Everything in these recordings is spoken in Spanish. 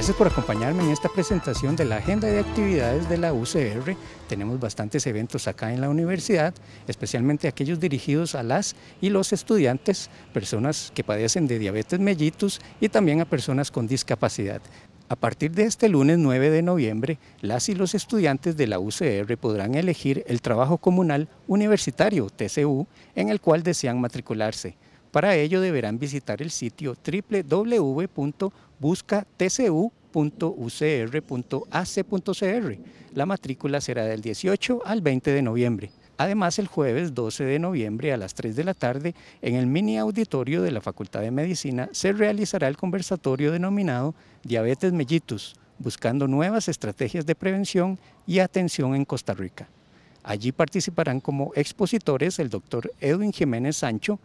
Gracias por acompañarme en esta presentación de la agenda de actividades de la UCR. Tenemos bastantes eventos acá en la universidad, especialmente aquellos dirigidos a las y los estudiantes, personas que padecen de diabetes mellitus y también a personas con discapacidad. A partir de este lunes 9 de noviembre, las y los estudiantes de la UCR podrán elegir el trabajo comunal universitario, TCU, en el cual desean matricularse. Para ello deberán visitar el sitio www.buscatcu.ucr.ac.cr. La matrícula será del 18 al 20 de noviembre. Además, el jueves 12 de noviembre a las 3 de la tarde, en el mini auditorio de la Facultad de Medicina, se realizará el conversatorio denominado Diabetes Mellitus, buscando nuevas estrategias de prevención y atención en Costa Rica. Allí participarán como expositores el doctor Edwin Jiménez Sancho,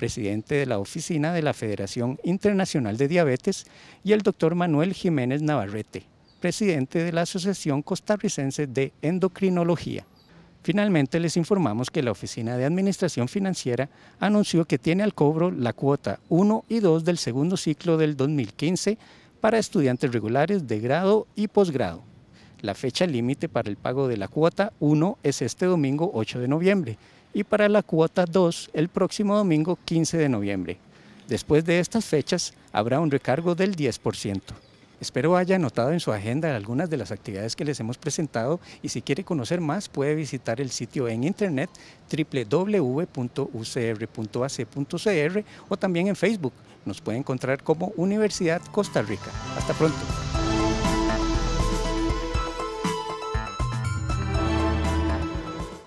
presidente de la oficina de la Federación Internacional de Diabetes, y el doctor Manuel Jiménez Navarrete, presidente de la Asociación Costarricense de Endocrinología. Finalmente les informamos que la Oficina de Administración Financiera anunció que tiene al cobro la cuota 1 y 2 del segundo ciclo del 2015 para estudiantes regulares de grado y posgrado. La fecha límite para el pago de la cuota 1 es este domingo 8 de noviembre y para la cuota 2 el próximo domingo 15 de noviembre. Después de estas fechas habrá un recargo del 10%. Espero haya anotado en su agenda algunas de las actividades que les hemos presentado y si quiere conocer más puede visitar el sitio en internet www.ucr.ac.cr o también en Facebook. Nos puede encontrar como Universidad Costa Rica. Hasta pronto.